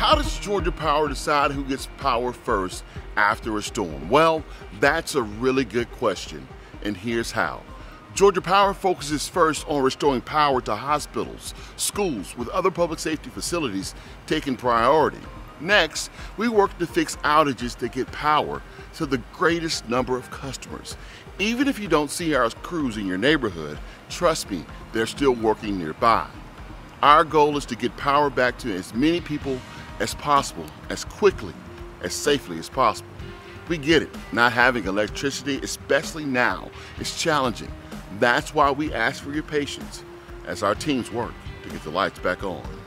How does Georgia Power decide who gets power first after a storm? Well, that's a really good question, and here's how. Georgia Power focuses first on restoring power to hospitals, schools, with other public safety facilities taking priority. Next, we work to fix outages that get power to the greatest number of customers. Even if you don't see our crews in your neighborhood, trust me, they're still working nearby. Our goal is to get power back to as many people as possible, as quickly, as safely as possible. We get it, not having electricity, especially now, is challenging. That's why we ask for your patience as our teams work to get the lights back on.